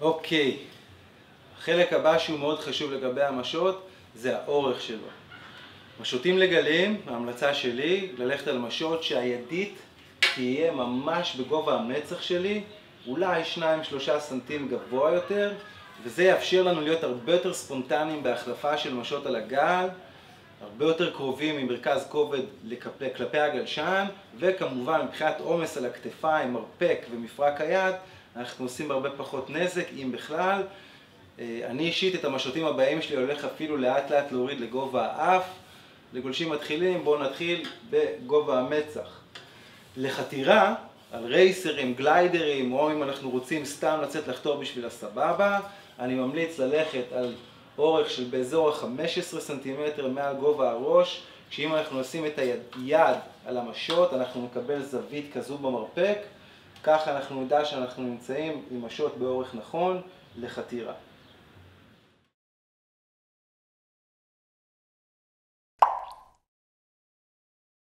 אוקיי, החלק הבא שהוא מאוד חשוב לגבי המשות זה האורך שלו. משוטים לגלים, ההמלצה שלי, ללכת על משות שהידית תהיה ממש בגובה המצח שלי, אולי 2-3 סנטים גבוה יותר, וזה יאפשר לנו להיות הרבה יותר ספונטניים בהחלפה של משות על הגל, הרבה יותר קרובים עם מרכז כובד כלפי הגלשן, וכמובן מבחינת עומס על הכתפיים, מרפק ומפרק היד, אנחנו עושים הרבה פחות נזק, אם בכלל. אני אישית את המשוטים הבאים שלי הולך אפילו לאט לאט להוריד לגובה האף. לגולשים מתחילים, בואו נתחיל בגובה המצח. לחתירה, על רייסרים, גליידרים, או אם אנחנו רוצים סתם לצאת לחתור בשביל הסבבה, אני ממליץ ללכת על אורך של באזור ה-15 סנטימטר מעל גובה הראש, שאם אנחנו נשים את היד על המשות, אנחנו נקבל זווית כזו במרפק, ככה אנחנו נדע שאנחנו נמצאים עם משות באורך נכון לחתירה.